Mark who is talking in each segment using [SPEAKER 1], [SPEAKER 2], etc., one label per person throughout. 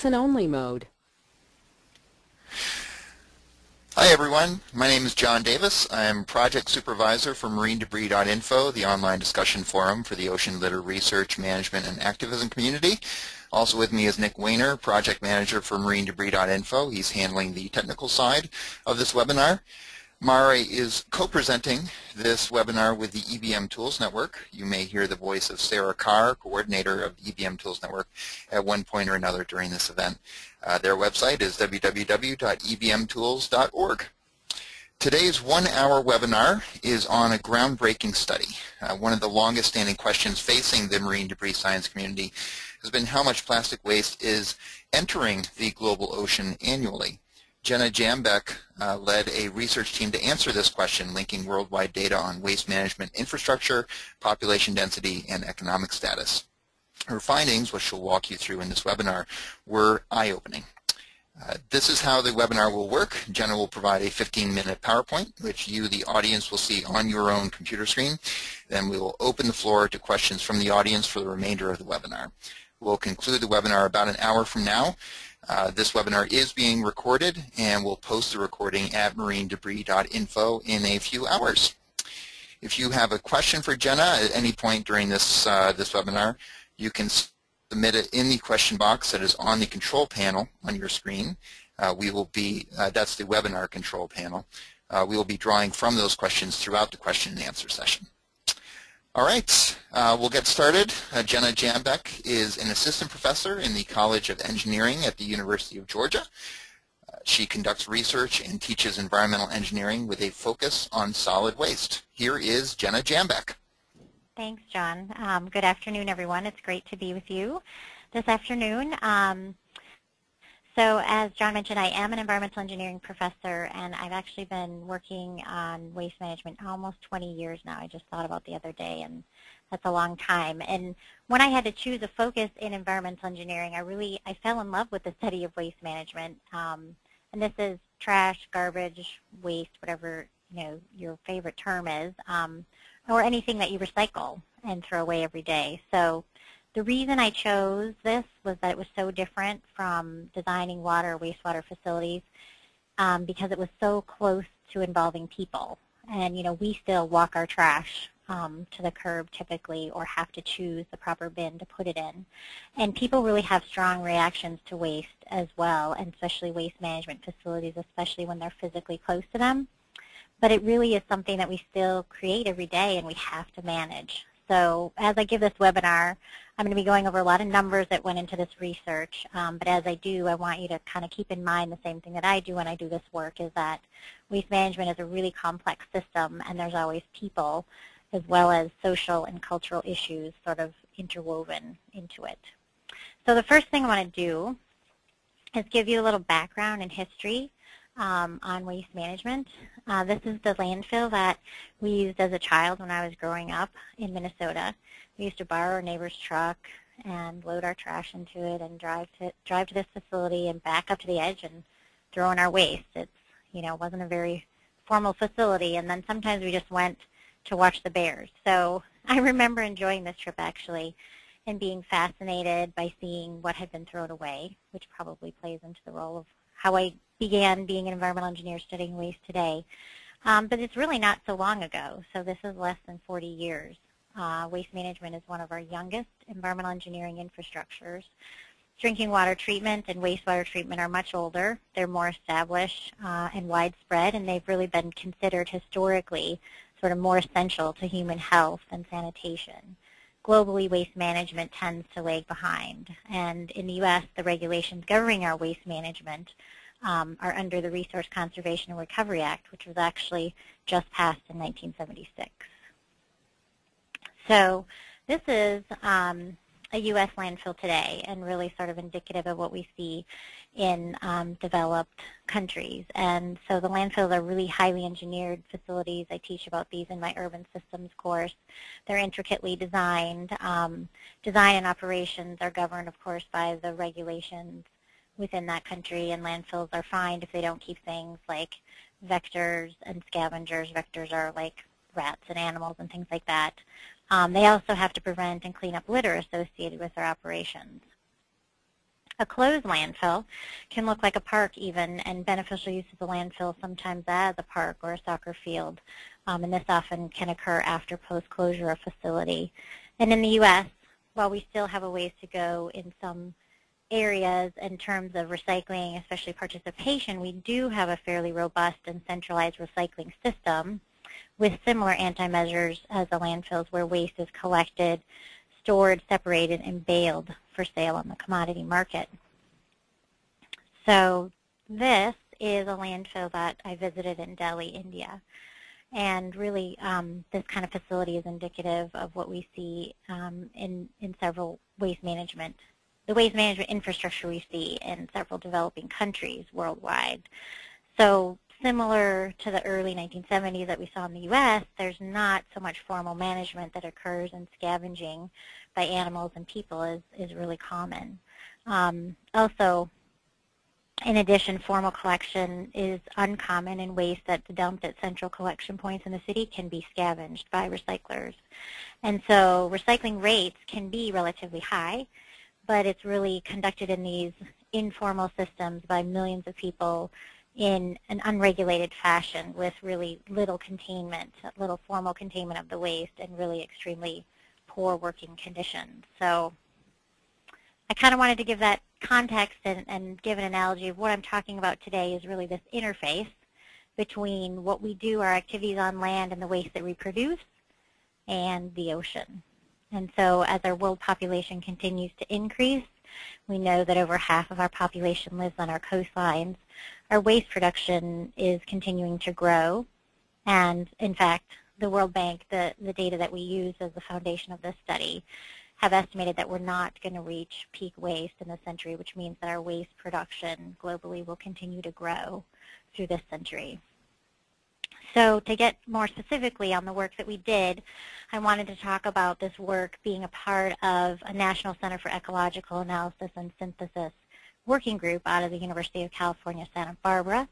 [SPEAKER 1] listen-only mode.
[SPEAKER 2] Hi everyone, my name is John Davis. I'm Project Supervisor for MarineDebris.info, the online discussion forum for the ocean litter research, management, and activism community. Also with me is Nick Wehner, Project Manager for MarineDebris.info. He's handling the technical side of this webinar. Mare is co-presenting this webinar with the EBM Tools Network. You may hear the voice of Sarah Carr, coordinator of the EBM Tools Network, at one point or another during this event. Uh, their website is www.ebmtools.org. Today's one-hour webinar is on a groundbreaking study. Uh, one of the longest-standing questions facing the marine debris science community has been how much plastic waste is entering the global ocean annually. Jenna Jambeck uh, led a research team to answer this question, linking worldwide data on waste management infrastructure, population density, and economic status. Her findings, which she'll walk you through in this webinar, were eye-opening. Uh, this is how the webinar will work. Jenna will provide a 15-minute PowerPoint, which you, the audience, will see on your own computer screen. Then we will open the floor to questions from the audience for the remainder of the webinar. We'll conclude the webinar about an hour from now. Uh, this webinar is being recorded, and we'll post the recording at marinedebris.info in a few hours. If you have a question for Jenna at any point during this, uh, this webinar, you can submit it in the question box that is on the control panel on your screen. Uh, we will be, uh, that's the webinar control panel. Uh, we will be drawing from those questions throughout the question and answer session. All right, uh, we'll get started. Uh, Jenna Jambeck is an assistant professor in the College of Engineering at the University of Georgia. Uh, she conducts research and teaches environmental engineering with a focus on solid waste. Here is Jenna Jambeck.
[SPEAKER 3] Thanks, John. Um, good afternoon, everyone. It's great to be with you this afternoon. Um, so as John mentioned, I am an environmental engineering professor, and I've actually been working on waste management almost 20 years now. I just thought about the other day, and that's a long time. And when I had to choose a focus in environmental engineering, I really I fell in love with the study of waste management. Um, and this is trash, garbage, waste, whatever you know your favorite term is, um, or anything that you recycle and throw away every day. So the reason I chose this was that it was so different from designing water or wastewater facilities um, because it was so close to involving people. And, you know, we still walk our trash um, to the curb typically or have to choose the proper bin to put it in. And people really have strong reactions to waste as well, and especially waste management facilities, especially when they're physically close to them. But it really is something that we still create every day and we have to manage. So as I give this webinar, I'm going to be going over a lot of numbers that went into this research, um, but as I do, I want you to kind of keep in mind the same thing that I do when I do this work is that waste management is a really complex system and there's always people as well as social and cultural issues sort of interwoven into it. So the first thing I want to do is give you a little background and history um, on waste management. Uh, this is the landfill that we used as a child when I was growing up in Minnesota. We used to borrow our neighbor's truck and load our trash into it and drive to drive to this facility and back up to the edge and throw in our waste. It's you know wasn't a very formal facility, and then sometimes we just went to watch the bears. So I remember enjoying this trip actually and being fascinated by seeing what had been thrown away, which probably plays into the role of how I began being an environmental engineer studying waste today. Um, but it's really not so long ago, so this is less than 40 years. Uh, waste management is one of our youngest environmental engineering infrastructures. Drinking water treatment and wastewater treatment are much older. They're more established uh, and widespread, and they've really been considered historically sort of more essential to human health than sanitation. Globally, waste management tends to lag behind. And in the U.S., the regulations governing our waste management um, are under the Resource Conservation and Recovery Act, which was actually just passed in 1976. So this is um, a U.S. landfill today and really sort of indicative of what we see in um, developed countries. And so the landfills are really highly engineered facilities. I teach about these in my urban systems course. They're intricately designed. Um, design and operations are governed, of course, by the regulations within that country, and landfills are fined if they don't keep things like vectors and scavengers. Vectors are like rats and animals and things like that. Um, they also have to prevent and clean up litter associated with their operations. A closed landfill can look like a park even, and beneficial use of the landfill sometimes as a park or a soccer field. Um, and this often can occur after post-closure of a facility. And in the U.S., while we still have a ways to go in some areas in terms of recycling, especially participation, we do have a fairly robust and centralized recycling system with similar anti-measures as the landfills where waste is collected, stored, separated, and baled for sale on the commodity market. So this is a landfill that I visited in Delhi, India. And really, um, this kind of facility is indicative of what we see um, in, in several waste management the waste management infrastructure we see in several developing countries worldwide. So similar to the early 1970s that we saw in the U.S., there's not so much formal management that occurs and scavenging by animals and people is, is really common. Um, also, in addition, formal collection is uncommon in waste that's dumped at central collection points in the city can be scavenged by recyclers. And so recycling rates can be relatively high, but it's really conducted in these informal systems by millions of people in an unregulated fashion with really little containment, little formal containment of the waste, and really extremely poor working conditions. So I kind of wanted to give that context and, and give an analogy of what I'm talking about today is really this interface between what we do, our activities on land, and the waste that we produce, and the ocean. And so as our world population continues to increase, we know that over half of our population lives on our coastlines. Our waste production is continuing to grow. And in fact, the World Bank, the, the data that we use as the foundation of this study, have estimated that we're not going to reach peak waste in this century, which means that our waste production globally will continue to grow through this century. So to get more specifically on the work that we did, I wanted to talk about this work being a part of a National Center for Ecological Analysis and Synthesis working group out of the University of California, Santa Barbara.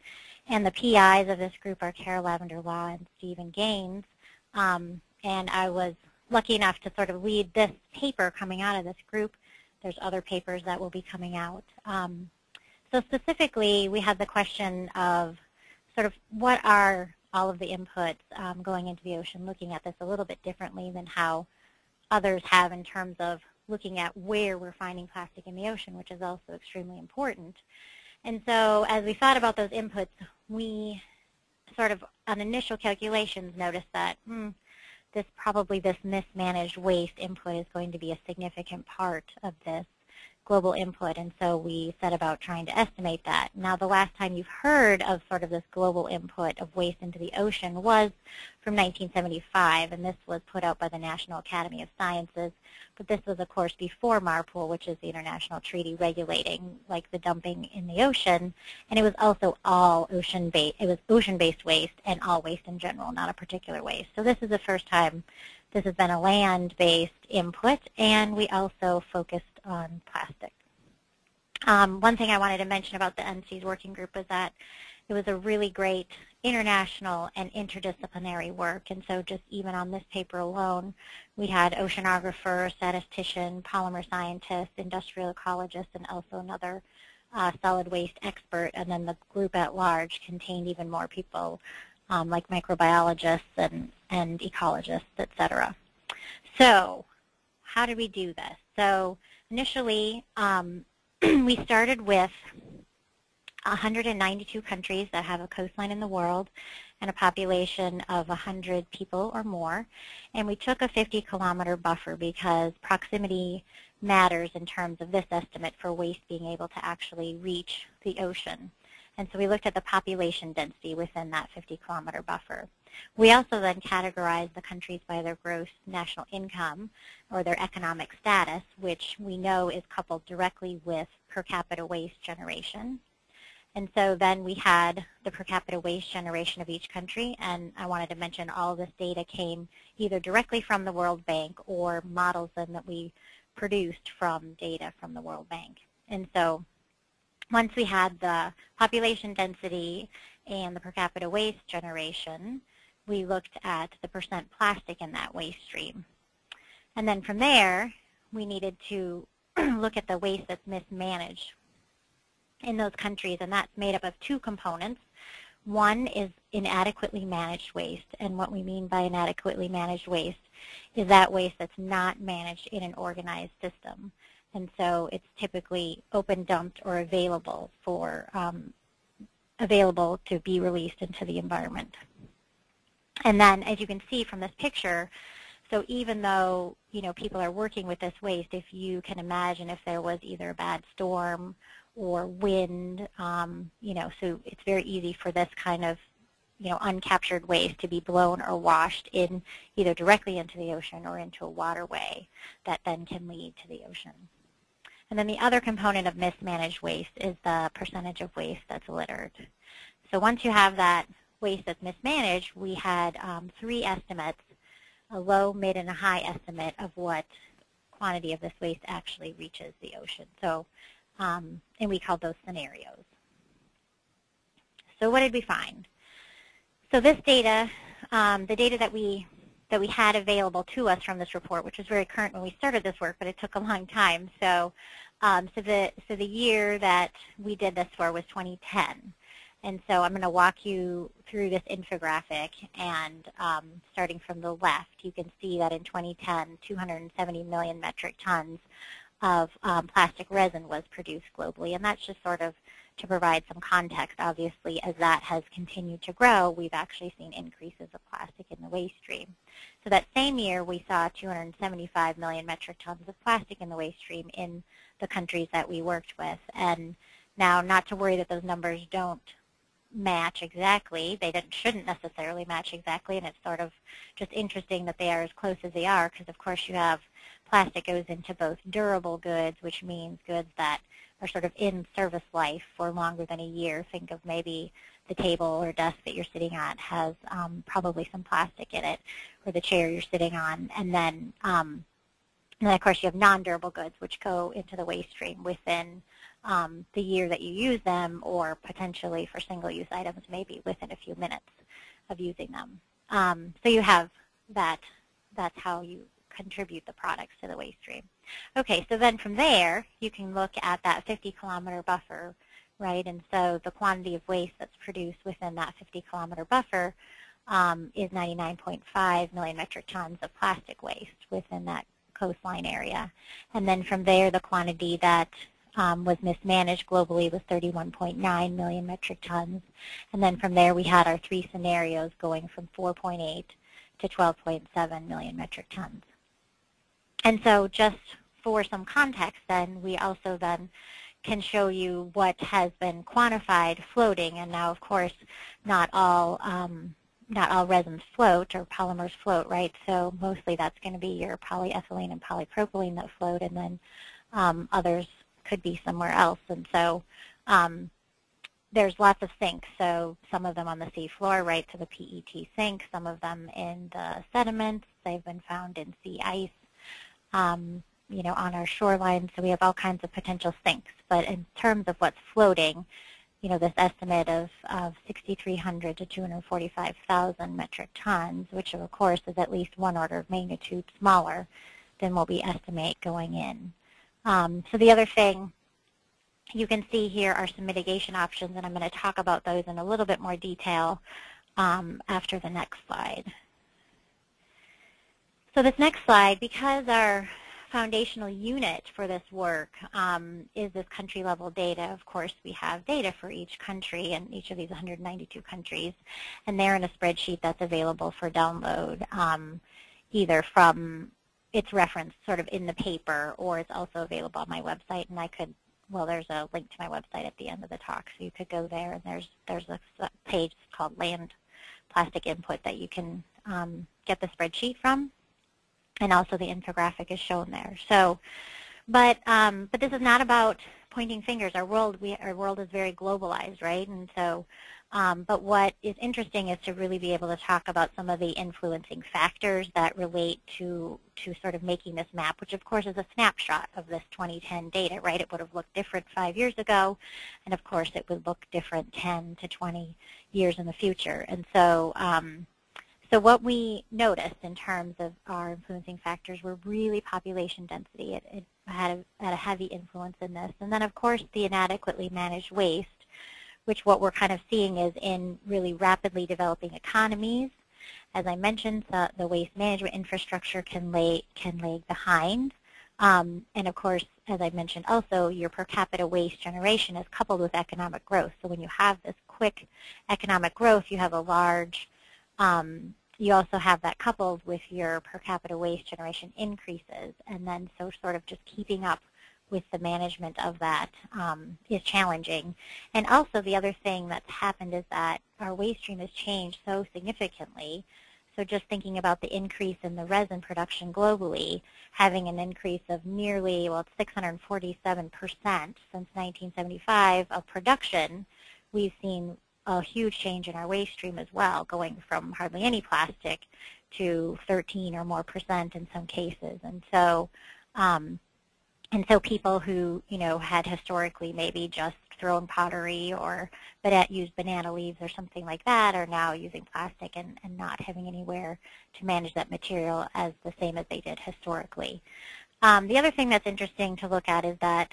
[SPEAKER 3] And the PIs of this group are Kara Lavender Law and Stephen Gaines. Um, and I was lucky enough to sort of lead this paper coming out of this group. There's other papers that will be coming out. Um, so specifically, we had the question of sort of what are all of the inputs um, going into the ocean, looking at this a little bit differently than how others have in terms of looking at where we're finding plastic in the ocean, which is also extremely important. And so as we thought about those inputs, we sort of on initial calculations noticed that hmm, this probably this mismanaged waste input is going to be a significant part of this global input, and so we set about trying to estimate that. Now, the last time you've heard of sort of this global input of waste into the ocean was from 1975, and this was put out by the National Academy of Sciences, but this was, of course, before MARPOL, which is the international treaty regulating like the dumping in the ocean, and it was also all ocean-based, it was ocean-based waste and all waste in general, not a particular waste. So this is the first time this has been a land-based input, and we also focused on plastic. Um, one thing I wanted to mention about the NCEAS working group was that it was a really great international and interdisciplinary work. And so just even on this paper alone, we had oceanographer, statistician, polymer scientist, industrial ecologist, and also another uh, solid waste expert. And then the group at large contained even more people um, like microbiologists and, and ecologists, etc. So how did we do this? So initially, um, we started with 192 countries that have a coastline in the world and a population of 100 people or more. And we took a 50-kilometer buffer because proximity matters in terms of this estimate for waste being able to actually reach the ocean. And so we looked at the population density within that 50-kilometer buffer. We also then categorized the countries by their gross national income or their economic status, which we know is coupled directly with per capita waste generation. And so then we had the per capita waste generation of each country, and I wanted to mention all this data came either directly from the World Bank or models then that we produced from data from the World Bank. And so once we had the population density and the per capita waste generation, we looked at the percent plastic in that waste stream. And then from there, we needed to look at the waste that's mismanaged, in those countries, and that's made up of two components. One is inadequately managed waste, and what we mean by inadequately managed waste is that waste that's not managed in an organized system. And so it's typically open dumped or available for um, available to be released into the environment. And then as you can see from this picture, so even though you know people are working with this waste, if you can imagine if there was either a bad storm or wind, um, you know, so it's very easy for this kind of, you know, uncaptured waste to be blown or washed in either directly into the ocean or into a waterway that then can lead to the ocean. And then the other component of mismanaged waste is the percentage of waste that's littered. So once you have that waste that's mismanaged, we had um, three estimates, a low, mid, and a high estimate of what quantity of this waste actually reaches the ocean. So um, and we called those scenarios. So what did we find? So this data, um, the data that we that we had available to us from this report, which was very current when we started this work, but it took a long time. So, um, so the so the year that we did this for was 2010, and so I'm going to walk you through this infographic. And um, starting from the left, you can see that in 2010, 270 million metric tons of um, plastic resin was produced globally. And that's just sort of to provide some context. Obviously, as that has continued to grow, we've actually seen increases of plastic in the waste stream. So that same year, we saw 275 million metric tons of plastic in the waste stream in the countries that we worked with. And now, not to worry that those numbers don't match exactly. They shouldn't necessarily match exactly, and it's sort of just interesting that they are as close as they are because, of course, you have plastic goes into both durable goods, which means goods that are sort of in service life for longer than a year. Think of maybe the table or desk that you're sitting at has um, probably some plastic in it, or the chair you're sitting on, and then um, and then of course you have non-durable goods which go into the waste stream within um, the year that you use them, or potentially for single-use items, maybe within a few minutes of using them. Um, so you have that. That's how you contribute the products to the waste stream. Okay, so then from there, you can look at that 50-kilometer buffer, right? And so the quantity of waste that's produced within that 50-kilometer buffer um, is 99.5 million metric tons of plastic waste within that coastline area. And then from there, the quantity that um, was mismanaged globally was 31.9 million metric tons. And then from there, we had our three scenarios going from 4.8 to 12.7 million metric tons. And so just for some context then, we also then can show you what has been quantified floating. And now, of course, not all um, not all resins float or polymers float, right? So mostly that's going to be your polyethylene and polypropylene that float, and then um, others could be somewhere else. And so um, there's lots of sinks. So some of them on the sea floor, right, to the PET sink, some of them in the sediments. They've been found in sea ice um, you know, on our shoreline. So we have all kinds of potential sinks. But in terms of what's floating, you know, this estimate of, of 6,300 to 245,000 metric tons, which of course is at least one order of magnitude smaller than what we estimate going in. Um, so the other thing you can see here are some mitigation options, and I'm going to talk about those in a little bit more detail um, after the next slide. So this next slide, because our foundational unit for this work um, is this country level data. Of course, we have data for each country and each of these 192 countries, and they're in a spreadsheet that's available for download um, either from its reference sort of in the paper or it's also available on my website and I could well there's a link to my website at the end of the talk so you could go there and there's there's a page called land plastic input that you can um, get the spreadsheet from and also the infographic is shown there. So, but um, but this is not about pointing fingers. Our world we our world is very globalized, right? And so, um, but what is interesting is to really be able to talk about some of the influencing factors that relate to to sort of making this map, which of course is a snapshot of this 2010 data, right? It would have looked different five years ago, and of course it would look different 10 to 20 years in the future. And so. Um, So what we noticed in terms of our influencing factors were really population density. It, it had, a, had a heavy influence in this. And then, of course, the inadequately managed waste, which what we're kind of seeing is in really rapidly developing economies. As I mentioned, the, the waste management infrastructure can lay, can lag behind. Um, and of course, as I mentioned also, your per capita waste generation is coupled with economic growth. So when you have this quick economic growth, you have a large, um, you also have that coupled with your per capita waste generation increases. And then so sort of just keeping up with the management of that um, is challenging. And also the other thing that's happened is that our waste stream has changed so significantly so just thinking about the increase in the resin production globally, having an increase of nearly, well, it's 647% since 1975 of production, we've seen a huge change in our waste stream as well, going from hardly any plastic to 13 or more percent in some cases. And so, um, and so people who, you know, had historically maybe just thrown pottery or used banana leaves or something like that are now using plastic and, and not having anywhere to manage that material as the same as they did historically. Um, the other thing that's interesting to look at is that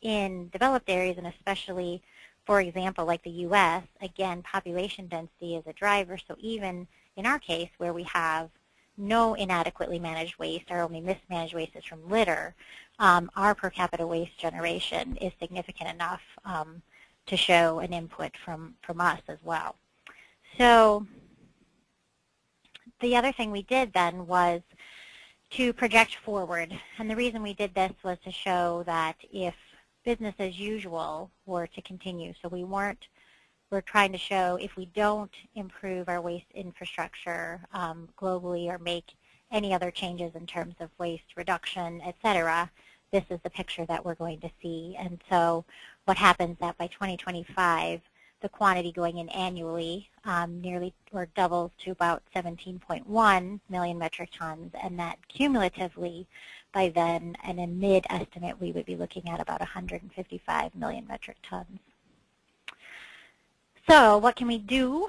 [SPEAKER 3] in developed areas and especially, for example, like the U.S., again, population density is a driver. So even in our case where we have no inadequately managed waste, our only mismanaged waste is from litter, um, our per capita waste generation is significant enough um, to show an input from, from us as well. So the other thing we did then was to project forward. And the reason we did this was to show that if business as usual were to continue, so we weren't, we're trying to show if we don't improve our waste infrastructure um, globally or make any other changes in terms of waste reduction, et cetera, this is the picture that we're going to see. And so what happens that by 2025, the quantity going in annually um, nearly or doubles to about 17.1 million metric tons, and that cumulatively by then, and in mid-estimate, we would be looking at about 155 million metric tons. So what can we do?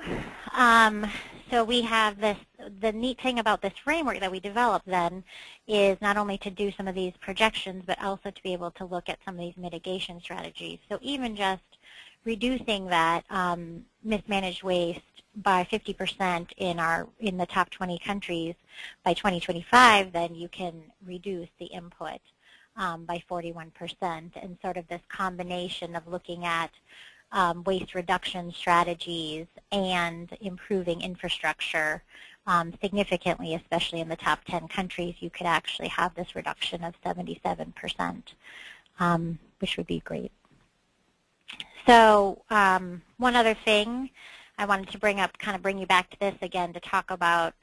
[SPEAKER 3] Um, so we have this, the neat thing about this framework that we developed then is not only to do some of these projections, but also to be able to look at some of these mitigation strategies. So even just reducing that um, mismanaged waste by 50% in our in the top 20 countries by 2025, then you can reduce the input um, by 41%. And sort of this combination of looking at um, waste reduction strategies and improving infrastructure um, significantly, especially in the top 10 countries, you could actually have this reduction of 77%, um, which would be great. So um, one other thing I wanted to bring up, kind of bring you back to this again to talk about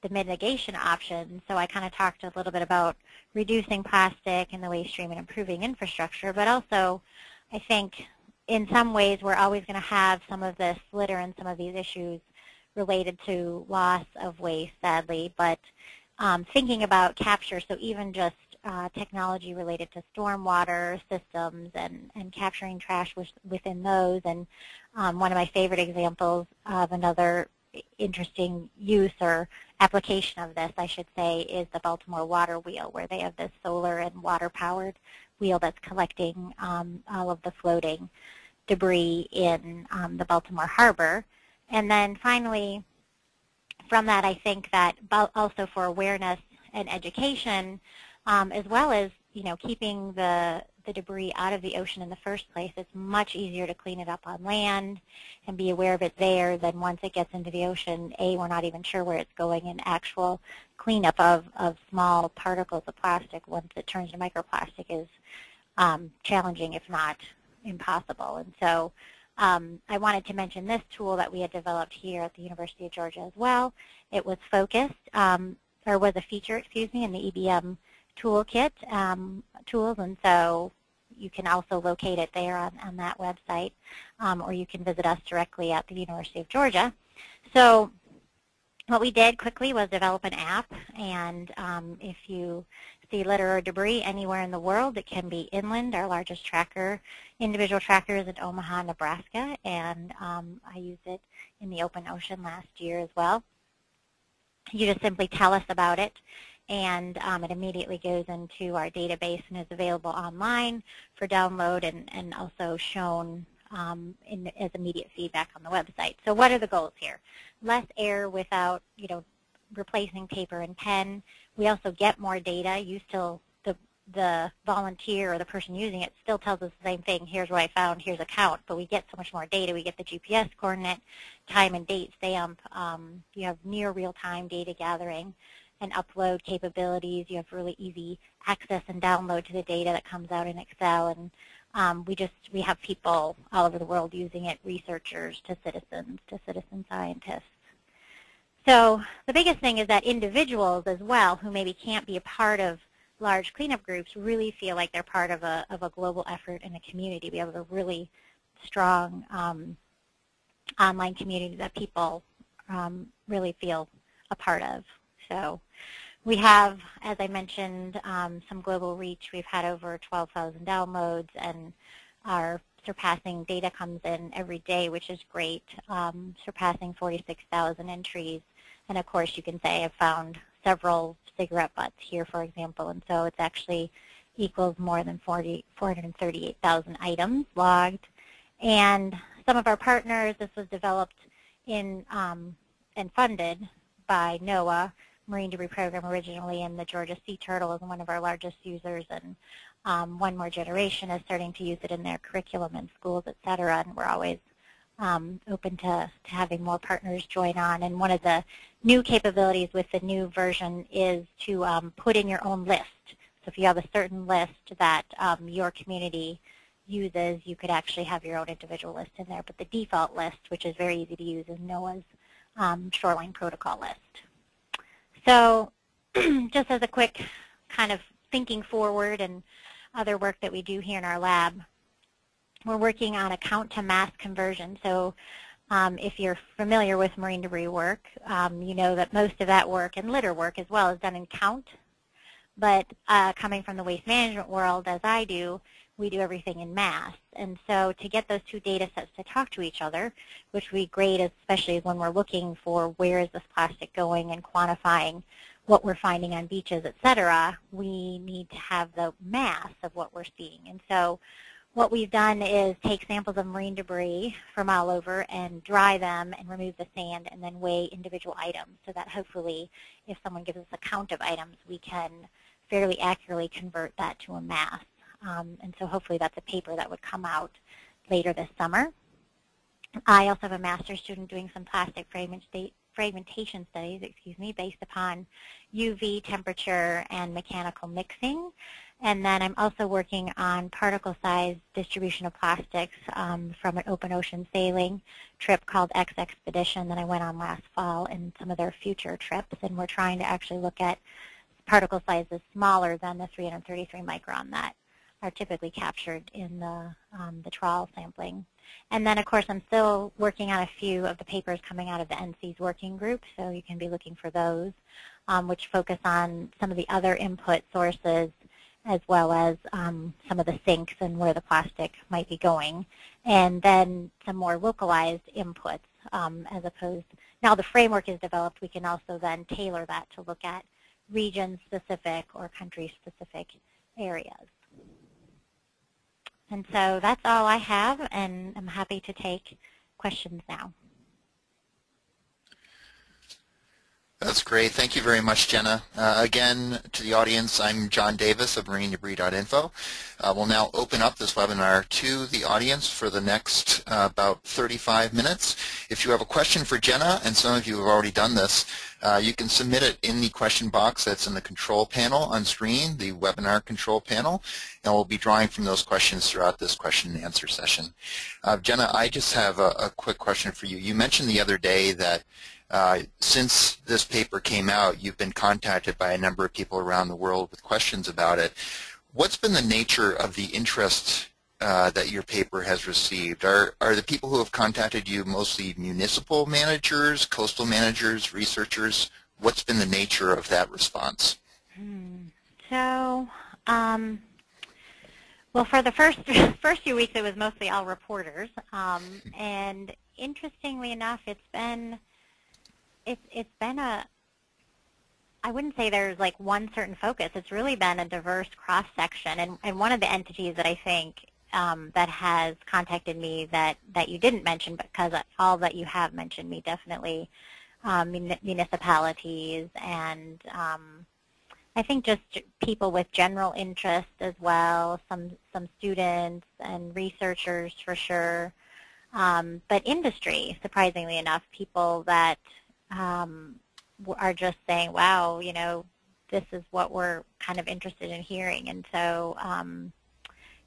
[SPEAKER 3] the mitigation options. So I kind of talked a little bit about reducing plastic in the waste stream and improving infrastructure, but also I think in some ways we're always going to have some of this litter and some of these issues related to loss of waste, sadly, but um, thinking about capture, so even just uh, technology related to stormwater systems and, and capturing trash within those. And um, one of my favorite examples of another interesting use or application of this, I should say, is the Baltimore Water Wheel, where they have this solar and water-powered wheel that's collecting um, all of the floating debris in um, the Baltimore Harbor. And then finally, from that, I think that also for awareness and education, um, as well as you know keeping the the debris out of the ocean in the first place, it's much easier to clean it up on land and be aware of it there than once it gets into the ocean. A, we're not even sure where it's going, and actual cleanup of, of small particles of plastic once it turns to microplastic is um, challenging, if not impossible. And so um, I wanted to mention this tool that we had developed here at the University of Georgia as well. It was focused, um, or was a feature, excuse me, in the EBM toolkit um, tools, and so you can also locate it there on, on that website, um, or you can visit us directly at the University of Georgia. So what we did quickly was develop an app, and um, if you see litter or debris anywhere in the world. It can be inland. Our largest tracker, individual tracker is in Omaha, Nebraska, and um, I used it in the open ocean last year as well. you just simply tell us about it and um, it immediately goes into our database and is available online for download and, and also shown um, in, as immediate feedback on the website. So what are the goals here? Less error without, you know, replacing paper and pen. We also get more data. You still, the, the volunteer or the person using it still tells us the same thing. Here's what I found. Here's a count. But we get so much more data. We get the GPS coordinate, time and date stamp. Um, you have near real-time data gathering and upload capabilities. You have really easy access and download to the data that comes out in Excel. And um, we just we have people all over the world using it, researchers to citizens to citizen scientists. So the biggest thing is that individuals as well, who maybe can't be a part of large cleanup groups, really feel like they're part of a of a global effort in a community. We have a really strong um, online community that people um, really feel a part of. So we have, as I mentioned, um, some global reach. We've had over 12,000 downloads, and our surpassing data comes in every day, which is great, um, surpassing 46,000 entries. And of course, you can say I've found several cigarette butts here, for example, and so it's actually equals more than 40, 438,000 items logged. And some of our partners, this was developed in um, and funded by NOAA, marine debris program originally, and the Georgia Sea Turtle is one of our largest users, and um, One More Generation is starting to use it in their curriculum in schools, et cetera, and we're always um, open to, to having more partners join on. And one of the new capabilities with the new version is to um, put in your own list. So if you have a certain list that um, your community uses, you could actually have your own individual list in there. But the default list, which is very easy to use, is NOAA's um, shoreline protocol list. So just as a quick kind of thinking forward and other work that we do here in our lab, we're working on a count to mass conversion. So um, if you're familiar with marine debris work, um, you know that most of that work and litter work as well is done in count. But uh, coming from the waste management world, as I do, we do everything in mass. And so to get those two data sets to talk to each other, which we grade especially when we're looking for where is this plastic going and quantifying what we're finding on beaches, et cetera, we need to have the mass of what we're seeing. And so what we've done is take samples of marine debris from all over and dry them and remove the sand and then weigh individual items so that hopefully if someone gives us a count of items, we can fairly accurately convert that to a mass. Um, and so hopefully that's a paper that would come out later this summer. I also have a master's student doing some plastic fragmentation studies, excuse me, based upon UV temperature and mechanical mixing. And then I'm also working on particle size distribution of plastics um, from an open ocean sailing trip called eXXpedition that I went on last fall and some of their future trips. And we're trying to actually look at particle sizes smaller than the 333 micron that are typically captured in the, um, the trawl sampling. And then, of course, I'm still working on a few of the papers coming out of the NCEAS working group, so you can be looking for those, um, which focus on some of the other input sources as well as um, some of the sinks and where the plastic might be going, and then some more localized inputs um, as opposed, now the framework is developed, we can also then tailor that to look at region-specific or country-specific areas. And so that's all I have, and I'm happy to take questions now.
[SPEAKER 2] That's great. Thank you very much, Jenna. Uh, again, to the audience, I'm John Davis of marinedebris.info. Uh, we'll now open up this webinar to the audience for the next uh, about 35 minutes. If you have a question for Jenna, and some of you have already done this, uh, you can submit it in the question box that's in the control panel on screen, the webinar control panel, and we'll be drawing from those questions throughout this question and answer session. Uh, Jenna, I just have a, a quick question for you. You mentioned the other day that uh, since this paper came out, you've been contacted by a number of people around the world with questions about it. What's been the nature of the interest uh, that your paper has received? Are, are the people who have contacted you mostly municipal managers, coastal managers, researchers? What's been the nature of that response?
[SPEAKER 3] Hmm. So, um, well, for the first first few weeks, it was mostly all reporters, um, and interestingly enough, it's been it's it's been a I wouldn't say there's like one certain focus. It's really been a diverse cross section, and and one of the entities that I think um, that has contacted me that that you didn't mention, because all that you have mentioned me definitely um, municipalities and um, I think just people with general interest as well, some some students and researchers for sure, um, but industry, surprisingly enough, people that um, are just saying, wow, you know, this is what we're kind of interested in hearing. And so, um,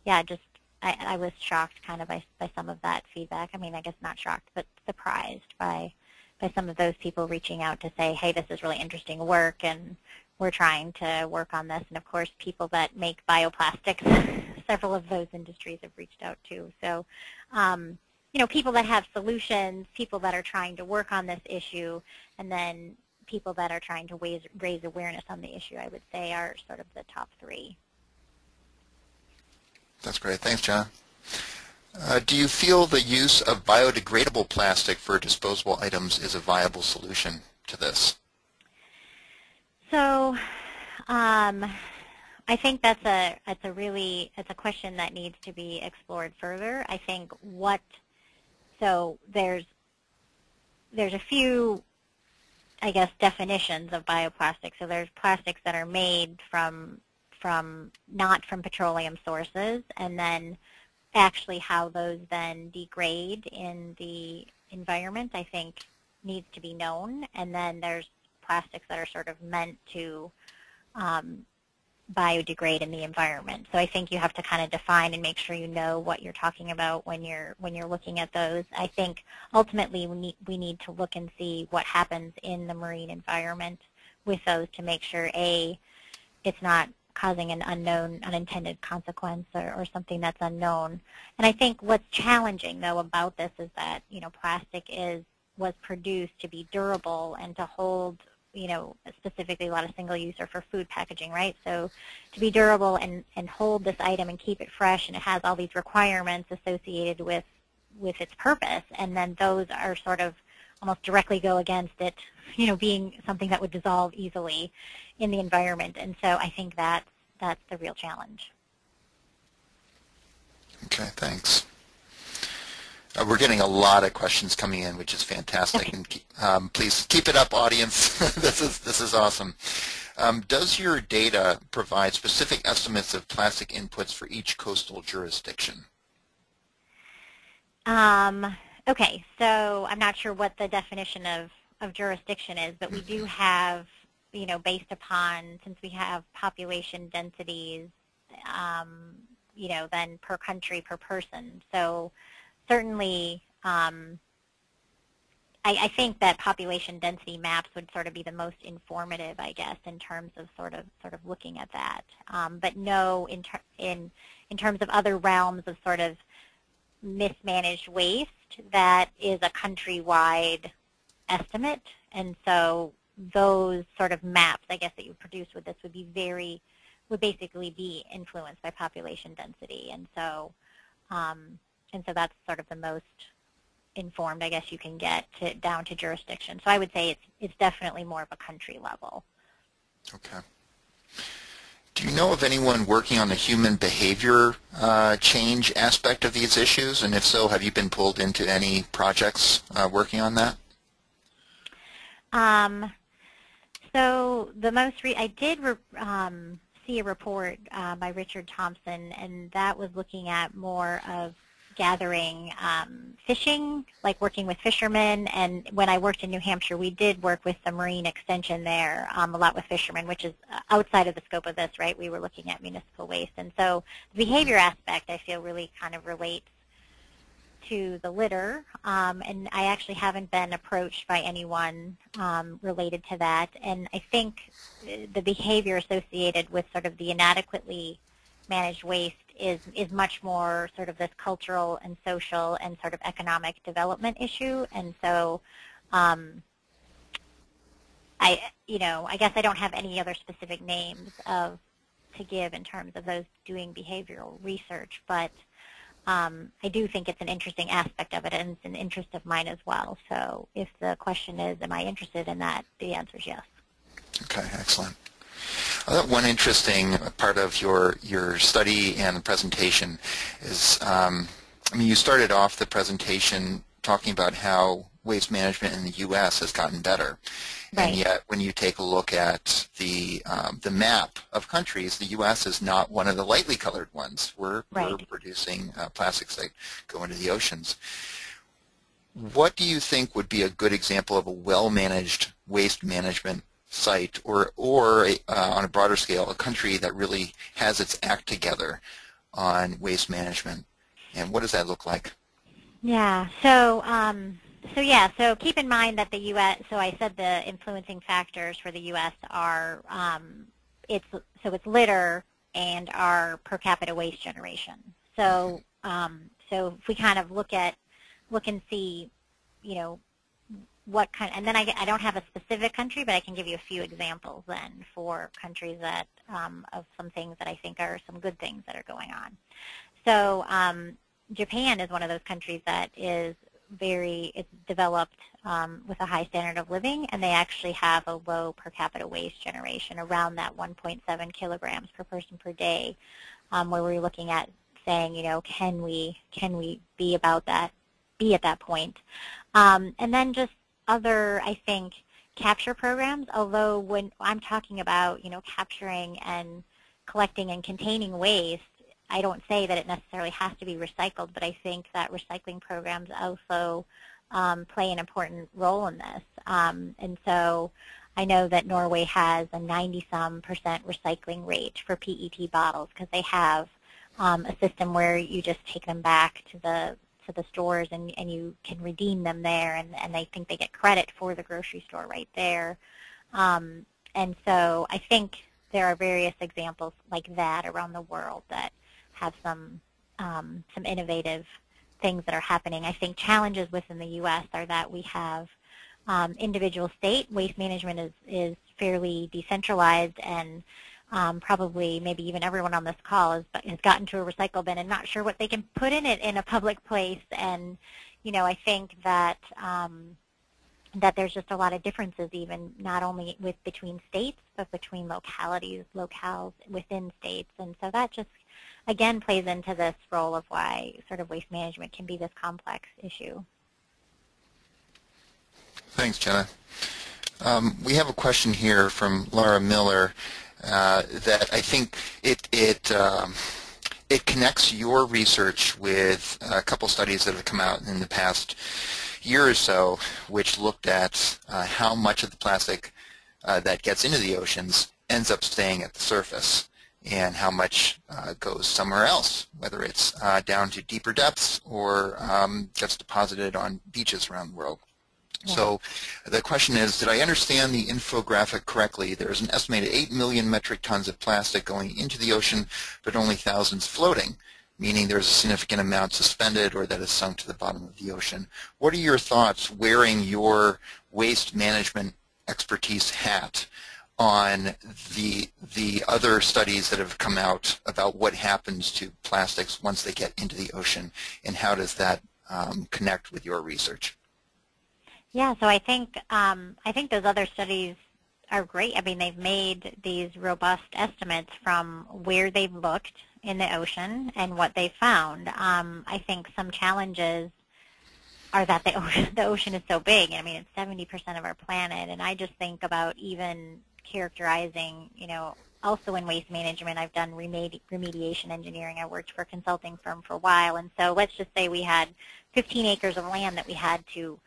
[SPEAKER 3] yeah, just I, I was shocked kind of by, by some of that feedback. I mean, I guess not shocked, but surprised by by some of those people reaching out to say, hey, this is really interesting work and we're trying to work on this. And of course, people that make bioplastics, several of those industries have reached out too. So, um, you know, people that have solutions, people that are trying to work on this issue, and then people that are trying to raise, raise awareness on the issue, I would say are sort of the top three.
[SPEAKER 2] That's great. Thanks, John. Uh, do you feel the use of biodegradable plastic for disposable items is a viable solution to this?
[SPEAKER 3] So, um, I think that's a that's a really it's a question that needs to be explored further. I think what so there's there's a few I guess definitions of bioplastics. So there's plastics that are made from from not from petroleum sources and then actually how those then degrade in the environment I think needs to be known and then there's plastics that are sort of meant to um, biodegrade in the environment. So I think you have to kind of define and make sure you know what you're talking about when you're when you're looking at those. I think ultimately we need, we need to look and see what happens in the marine environment with those to make sure a it's not causing an unknown, unintended consequence or, or something that's unknown. And I think what's challenging, though, about this is that, you know, plastic is was produced to be durable and to hold you know, specifically a lot of single use or for food packaging, right? So to be durable and, and hold this item and keep it fresh and it has all these requirements associated with, with its purpose and then those are sort of almost directly go against it, you know, being something that would dissolve easily in the environment. And so I think that that's the real challenge.
[SPEAKER 2] Okay, thanks. Uh, we're getting a lot of questions coming in, which is fantastic. And um, please keep it up, audience. this is this is awesome. Um, does your data provide specific estimates of plastic inputs for each coastal jurisdiction?
[SPEAKER 3] Um, Okay, so I'm not sure what the definition of, of jurisdiction is, but we do have, you know, based upon, since we have population densities, um, you know, then per country, per person. So certainly, um, I, I, think that population density maps would sort of be the most informative, I guess, in terms of sort of sort of looking at that. Um, but no, in, in in terms of other realms of sort of mismanaged waste, that is a countrywide estimate. And so those sort of maps, I guess, that you produce with this would be very, would basically be influenced by population density. And so, um, and so that's sort of the most informed, I guess, you can get to, down to jurisdiction. So I would say it's, it's definitely more of a country level.
[SPEAKER 2] Okay. Do you know of anyone working on the human behavior uh, change aspect of these issues? And if so, have you been pulled into any projects uh, working on that?
[SPEAKER 3] Um, so the most I did um, see a report uh, by Richard Thompson, and that was looking at more of gathering um, fishing, like working with fishermen. And when I worked in New Hampshire, we did work with the Marine Extension there um, a lot with fishermen, which is uh, outside of the scope of this, right? We were looking at municipal waste. And so the behavior aspect, I feel, really kind of relates to the litter, um, and I actually haven't been approached by anyone um, related to that. And I think the behavior associated with sort of the inadequately managed waste is, is much more sort of this cultural and social and sort of economic development issue. And so um, I, you know, I guess I don't have any other specific names of to give in terms of those doing behavioral research, but um, I do think it's an interesting aspect of it, and it's an interest of mine as well. So if the question is, am I interested in that, the answer is yes.
[SPEAKER 2] Okay, excellent. Uh, one interesting part of your your study and presentation is, um, I mean, you started off the presentation talking about how waste management in the U.S. has gotten better,
[SPEAKER 3] right.
[SPEAKER 2] and yet when you take a look at the um, the map of countries, the U.S. is not one of the lightly colored ones. We're,
[SPEAKER 3] right.
[SPEAKER 2] we're producing uh, plastics that go into the oceans. What do you think would be a good example of a well-managed waste management site or, or uh, on a broader scale, a country that really has its act together on waste management? And what does that look like?
[SPEAKER 3] Yeah, so um, so yeah, so keep in mind that the U.S. So I said the influencing factors for the U.S. are um, it's so it's litter and our per capita waste generation. So um, so if we kind of look at look and see, you know, what kind, and then I, I don't have a specific country, but I can give you a few examples then for countries that, um, of some things that I think are some good things that are going on. So um, Japan is one of those countries that is very, it's developed um, with a high standard of living, and they actually have a low per capita waste generation, around that 1.7 kilograms per person per day, um, where we're looking at saying, you know, can we, can we be about that, be at that point? Um, and then just other, I think, capture programs, although when I'm talking about, you know, capturing and collecting and containing waste, I don't say that it necessarily has to be recycled, but I think that recycling programs also um, play an important role in this. Um, and so I know that Norway has a 90-some percent recycling rate for PET bottles because they have um, a system where you just take them back to the to the stores and, and you can redeem them there and, and they think they get credit for the grocery store right there. Um, and so I think there are various examples like that around the world that have some um, some innovative things that are happening. I think challenges within the U.S. are that we have um, individual state waste management is is fairly decentralized and um, probably maybe even everyone on this call has, has gotten to a recycle bin and not sure what they can put in it in a public place. And, you know, I think that um, that there's just a lot of differences even not only with between states, but between localities, locales within states. And so that just, again, plays into this role of why sort of waste management can be this complex issue.
[SPEAKER 2] Thanks, Jenna. Um, we have a question here from Laura Miller uh, that I think it it um, it connects your research with a couple studies that have come out in the past year or so, which looked at uh, how much of the plastic uh, that gets into the oceans ends up staying at the surface and how much uh, goes somewhere else, whether it's uh, down to deeper depths or um, gets deposited on beaches around the world. So the question is, did I understand the infographic correctly? There's an estimated 8 million metric tons of plastic going into the ocean, but only thousands floating, meaning there's a significant amount suspended or that is sunk to the bottom of the ocean. What are your thoughts wearing your waste management expertise hat on the the other studies that have come out about what happens to plastics once they get into the ocean and how does that um, connect with your research?
[SPEAKER 3] Yeah, so I think um, I think those other studies are great. I mean, they've made these robust estimates from where they've looked in the ocean and what they found. Um, I think some challenges are that the ocean, the ocean is so big. I mean, it's 70% of our planet, and I just think about even characterizing, you know, also in waste management, I've done remedi remediation engineering. I worked for a consulting firm for a while, and so let's just say we had 15 acres of land that we had to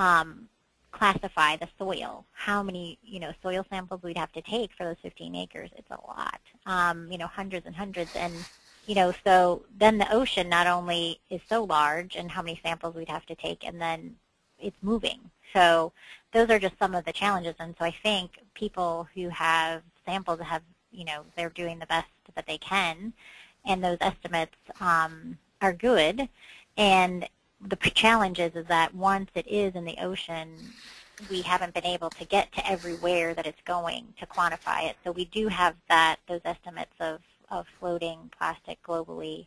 [SPEAKER 3] um, classify the soil, how many, you know, soil samples we'd have to take for those 15 acres. It's a lot, um, you know, hundreds and hundreds. And, you know, so then the ocean not only is so large and how many samples we'd have to take, and then it's moving. So those are just some of the challenges. And so I think people who have samples have, you know, they're doing the best that they can, and those estimates um, are good. And the challenge is, is that once it is in the ocean, we haven't been able to get to everywhere that it's going to quantify it. So we do have that those estimates of, of floating plastic globally.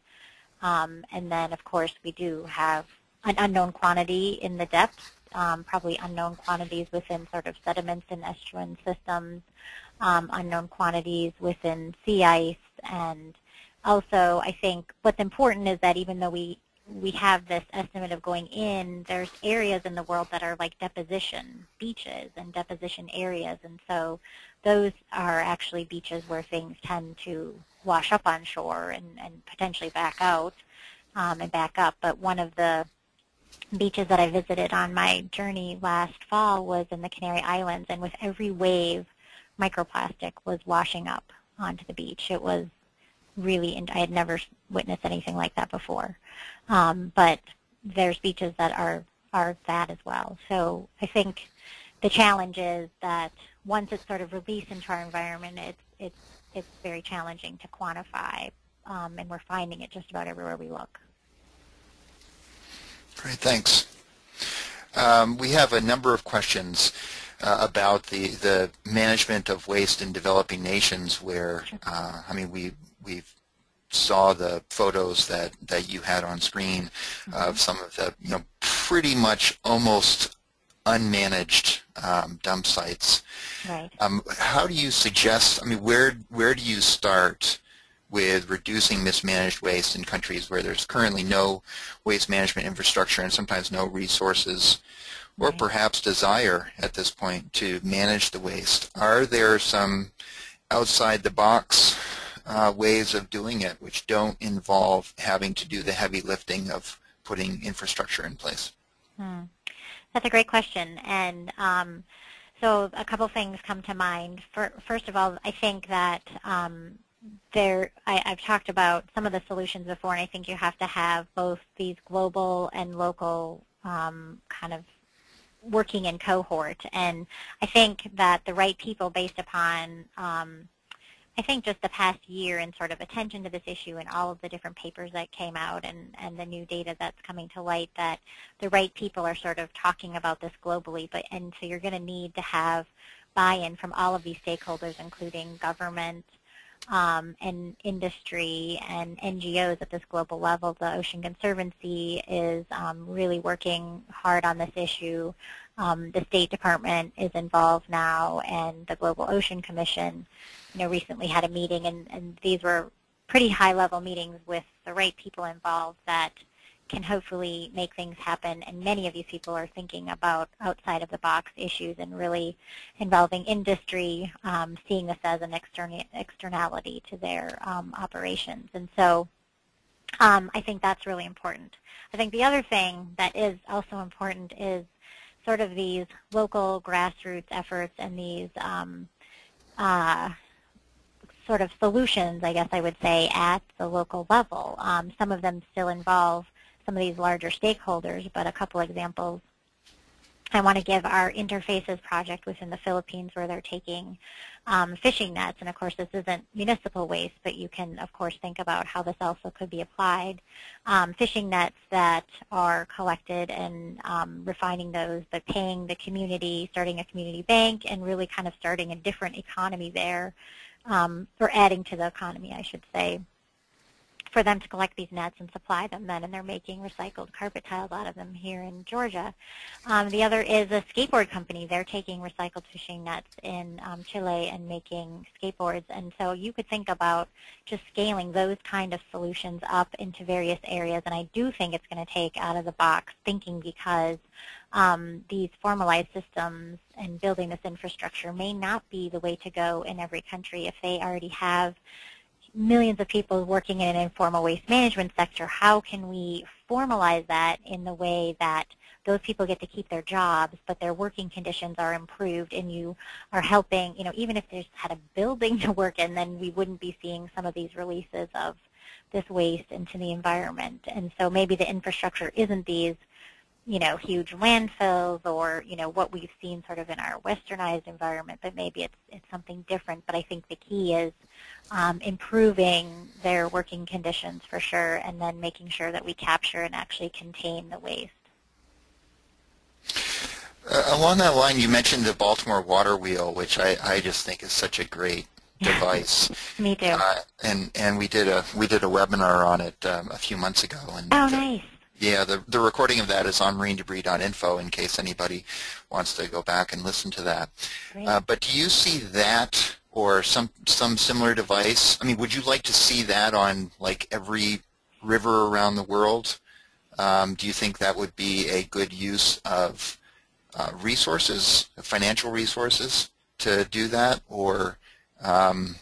[SPEAKER 3] Um, and then, of course, we do have an unknown quantity in the depths um, probably unknown quantities within sort of sediments and estuarine systems, um, unknown quantities within sea ice, and also I think what's important is that even though we we have this estimate of going in, there's areas in the world that are like deposition beaches and deposition areas, and so those are actually beaches where things tend to wash up on shore and, and potentially back out um, and back up. But one of the beaches that I visited on my journey last fall was in the Canary Islands, and with every wave, microplastic was washing up onto the beach. It was really, I had never witnessed anything like that before. Um, but there's beaches that are, are that as well. So I think the challenge is that once it's sort of released into our environment, it's, it's, it's very challenging to quantify, um, and we're finding it just about everywhere we look.
[SPEAKER 2] Great, thanks. Um, we have a number of questions uh, about the, the management of waste in developing nations where, uh, I mean, we, we saw the photos that, that you had on screen mm -hmm. of some of the, you know, pretty much almost unmanaged um, dump sites.
[SPEAKER 3] Right.
[SPEAKER 2] Um, how do you suggest, I mean, where, where do you start with reducing mismanaged waste in countries where there's currently no waste management infrastructure and sometimes no resources or right. perhaps desire at this point to manage the waste. Are there some outside the box uh, ways of doing it which don't involve having to do the heavy lifting of putting infrastructure in place?
[SPEAKER 3] Hmm. That's a great question. And um, so a couple things come to mind. For, first of all, I think that um, there, I, have talked about some of the solutions before, and I think you have to have both these global and local um, kind of working in cohort. And I think that the right people based upon um, I think just the past year and sort of attention to this issue and all of the different papers that came out and, and the new data that's coming to light that the right people are sort of talking about this globally. But And so you're going to need to have buy-in from all of these stakeholders, including government, um, and industry and NGOs at this global level. The Ocean Conservancy is um, really working hard on this issue. Um, the State Department is involved now, and the Global Ocean Commission, you know, recently had a meeting, and, and these were pretty high-level meetings with the right people involved that can hopefully make things happen. And many of these people are thinking about outside of the box issues and really involving industry, um, seeing this as an extern externality to their um, operations. And so um, I think that's really important. I think the other thing that is also important is sort of these local grassroots efforts and these um, uh, sort of solutions, I guess I would say, at the local level. Um, some of them still involve some of these larger stakeholders, but a couple examples. I want to give our interfaces project within the Philippines where they're taking um, fishing nets, and of course this isn't municipal waste, but you can of course think about how this also could be applied. Um, fishing nets that are collected and um, refining those, but paying the community, starting a community bank, and really kind of starting a different economy there, um, or adding to the economy, I should say for them to collect these nets and supply them then, and they're making recycled carpet tiles out of them here in Georgia. Um, the other is a skateboard company. They're taking recycled fishing nets in um, Chile and making skateboards, and so you could think about just scaling those kind of solutions up into various areas, and I do think it's going to take out of the box thinking because um, these formalized systems and building this infrastructure may not be the way to go in every country if they already have millions of people working in an informal waste management sector, how can we formalize that in the way that those people get to keep their jobs, but their working conditions are improved and you are helping, you know, even if there's had a building to work in, then we wouldn't be seeing some of these releases of this waste into the environment. And so maybe the infrastructure isn't these you know, huge landfills or, you know, what we've seen sort of in our westernized environment, but maybe it's, it's something different. But I think the key is um, improving their working conditions for sure and then making sure that we capture and actually contain the waste.
[SPEAKER 2] Uh, along that line, you mentioned the Baltimore Water Wheel, which I, I just think is such a great device.
[SPEAKER 3] Me too. Uh,
[SPEAKER 2] and and we did a we did a webinar on it um, a few months ago. And
[SPEAKER 3] oh, nice
[SPEAKER 2] Yeah, the, the recording of that is on marinedebris.info in case anybody wants to go back and listen to that. Uh, but do you see that or some some similar device? I mean, would you like to see that on like every river around the world? Um, do you think that would be a good use of uh, resources, financial resources, to do that, or um,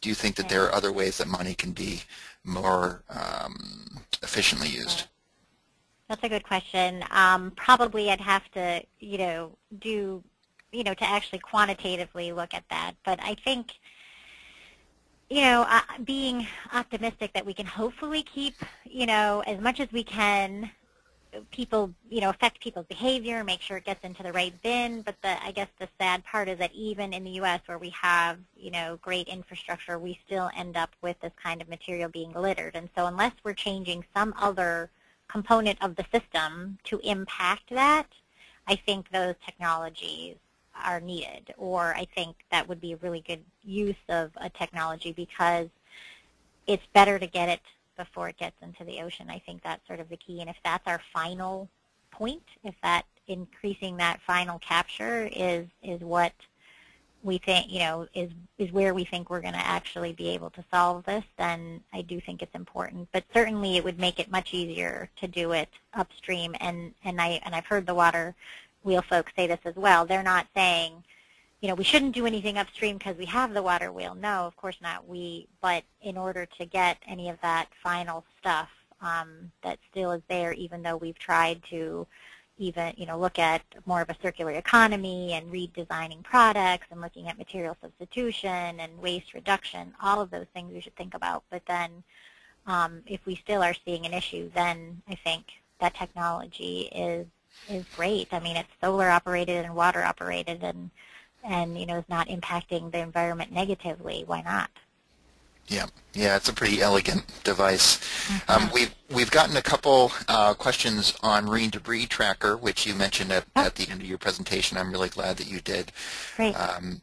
[SPEAKER 2] do you think that there are other ways that money can be more um, efficiently used?
[SPEAKER 3] That's a good question. Um, probably I'd have to, you know, do, you know, to actually quantitatively look at that. But I think, you know, uh, being optimistic that we can hopefully keep, you know, as much as we can people, you know, affect people's behavior, make sure it gets into the right bin. But the, I guess the sad part is that even in the U.S. where we have, you know, great infrastructure, we still end up with this kind of material being littered. And so unless we're changing some other component of the system to impact that, I think those technologies are needed. Or I think that would be a really good use of a technology because it's better to get it before it gets into the ocean. I think that's sort of the key. And if that's our final point, if that increasing that final capture is is what we think, you know, is is where we think we're going to actually be able to solve this, then I do think it's important. But certainly, it would make it much easier to do it upstream. And and I and I've heard the water wheel folks say this as well. They're not saying you know, we shouldn't do anything upstream because we have the water wheel. No, of course not. We, but in order to get any of that final stuff um, that still is there, even though we've tried to even, you know, look at more of a circular economy and redesigning products and looking at material substitution and waste reduction, all of those things we should think about. But then um, if we still are seeing an issue, then I think that technology is is great. I mean, it's solar operated and water operated and and you know is not impacting the environment negatively, why not?
[SPEAKER 2] Yeah, yeah, it's a pretty elegant device. Mm-hmm. Um, we've we've gotten a couple uh, questions on marine debris tracker, which you mentioned at, oh. at the end of your presentation. I'm really glad that you did.
[SPEAKER 3] Great. Um,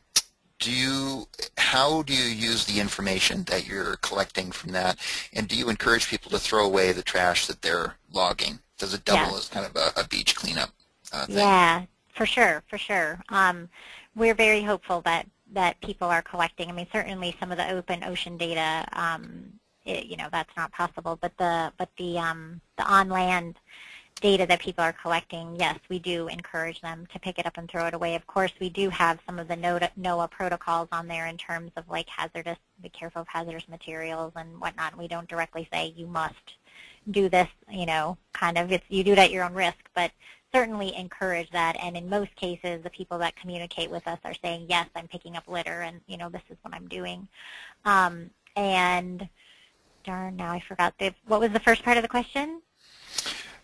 [SPEAKER 2] do you how do you use the information that you're collecting from that, and do you encourage people to throw away the trash that they're logging? Does it double as kind of a, a beach cleanup? Uh,
[SPEAKER 3] yeah, for sure, for sure. Um, we're very hopeful that that people are collecting. I mean, certainly some of the open ocean data, um, it, you know, that's not possible. But the but the um, the on land data that people are collecting, yes, we do encourage them to pick it up and throw it away. Of course, we do have some of the NOAA protocols on there in terms of like hazardous, be careful of hazardous materials and whatnot. We don't directly say you must do this, you know, kind of, it's, you do it at your own risk, but certainly encourage that. And in most cases, the people that communicate with us are saying, yes, I'm picking up litter, and you know, this is what I'm doing. Um, and darn, now I forgot. The, what was the first part of the question?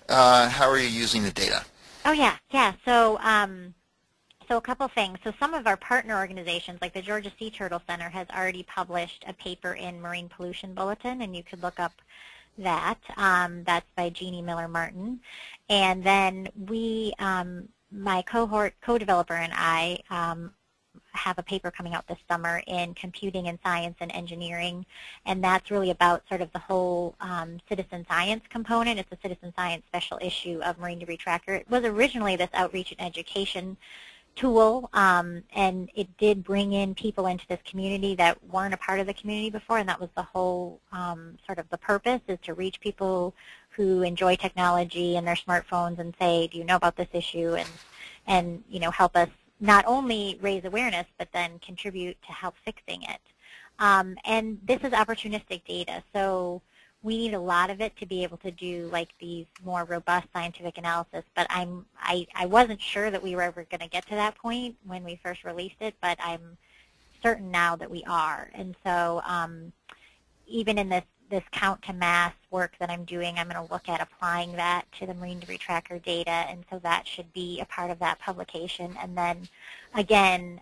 [SPEAKER 2] Uh, how are you using the data?
[SPEAKER 3] Oh yeah, yeah. So. Um, so a couple things. So some of our partner organizations, like the Georgia Sea Turtle Center, has already published a paper in Marine Pollution Bulletin, and you could look up that. Um, that's by Jeannie Miller Martin. And then we, um, my cohort co-developer and I um, have a paper coming out this summer in computing and science and engineering, and that's really about sort of the whole um, citizen science component. It's a citizen science special issue of Marine Debris Tracker. It was originally this outreach and education tool, um, and it did bring in people into this community that weren't a part of the community before, and that was the whole um, sort of the purpose is to reach people who enjoy technology and their smartphones and say, do you know about this issue, and and you know help us not only raise awareness but then contribute to help fixing it. Um, and this is opportunistic data, so we need a lot of it to be able to do like these more robust scientific analysis. But I'm I, I wasn't sure that we were ever going to get to that point when we first released it, but I'm certain now that we are. And so um, even in this this count to mass work that I'm doing, I'm going to look at applying that to the marine debris tracker data, and so that should be a part of that publication. And then, again,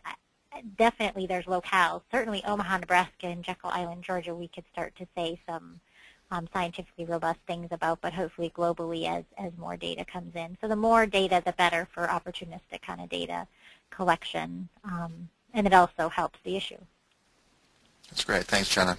[SPEAKER 3] definitely there's locales. Certainly Omaha, Nebraska, and Jekyll Island, Georgia, we could start to say some um, scientifically robust things about, but hopefully globally as, as more data comes in. So the more data, the better for opportunistic kind of data collection, um, and it also helps the issue.
[SPEAKER 2] That's great. Thanks, Jenna.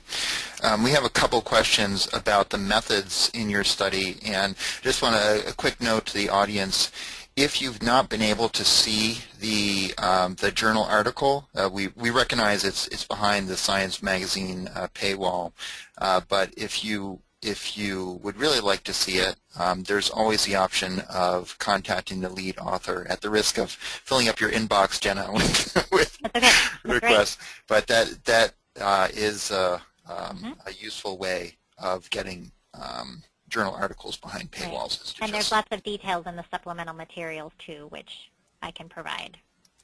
[SPEAKER 2] Um, we have a couple questions about the methods in your study, and just want a, a quick note to the audience. If you've not been able to see the um, the journal article, uh, we we recognize it's it's behind the Science Magazine uh, paywall, uh, but if you if you would really like to see it, um, there's always the option of contacting the lead author at the risk of filling up your inbox, Jenna, with, with
[SPEAKER 3] okay.
[SPEAKER 2] requests. But that that uh, is a, um, mm -hmm. a useful way of getting um, journal articles behind paywalls.
[SPEAKER 3] Right. And there's lots of details in the supplemental materials too, which I can provide.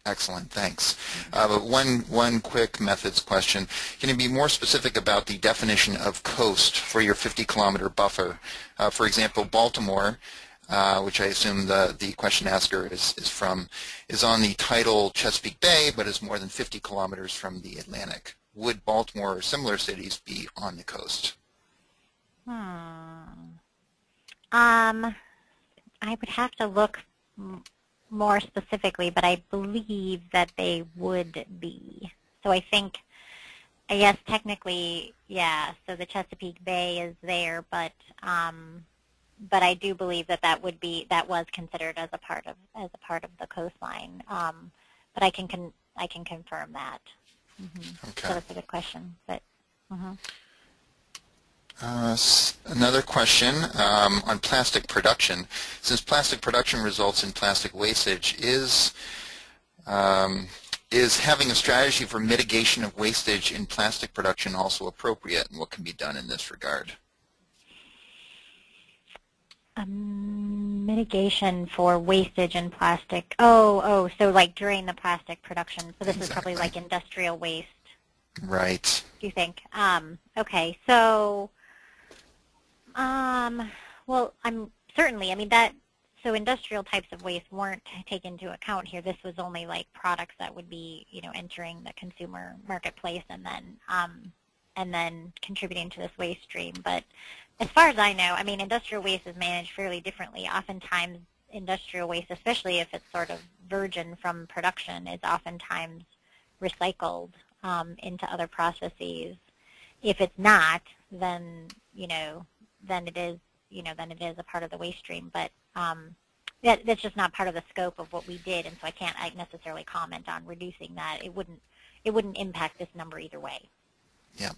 [SPEAKER 2] Excellent, thanks. Uh, but one, one quick methods question. Can you be more specific about the definition of coast for your 50-kilometer buffer? Uh, for example, Baltimore, uh, which I assume the, the question asker is, is from, is on the tidal Chesapeake Bay, but is more than 50 kilometers from the Atlantic. Would Baltimore or similar cities be on the coast?
[SPEAKER 3] Hmm. Um, I would have to look more specifically, but I believe that they would be. So I think, I guess technically, yeah. So the Chesapeake Bay is there, but um, but I do believe that that would be that was considered as a part of as a part of the coastline. Um, but I can con I can confirm that. Mm -hmm. Okay. So that's a good question, but. Mm -hmm.
[SPEAKER 2] Uh, another question um, on plastic production. Since plastic production results in plastic wastage, is um, is having a strategy for mitigation of wastage in plastic production also appropriate, and what can be done in this regard?
[SPEAKER 3] Um, mitigation for wastage in plastic. Oh, oh, so like during the plastic production. So this exactly. is probably like industrial waste.
[SPEAKER 2] Right.
[SPEAKER 3] Do you think? Um, okay, so um, well, I'm certainly. I mean that. So industrial types of waste weren't taken into account here. This was only like products that would be, you know, entering the consumer marketplace and then um, and then contributing to this waste stream. But as far as I know, I mean, industrial waste is managed fairly differently. Oftentimes, industrial waste, especially if it's sort of virgin from production, is oftentimes recycled um, into other processes. If it's not, then you know then it is, you know, then it is a part of the waste stream. But um, that, that's just not part of the scope of what we did, and so I can't I necessarily comment on reducing that. It wouldn't it wouldn't impact this number either way.
[SPEAKER 2] Yeah,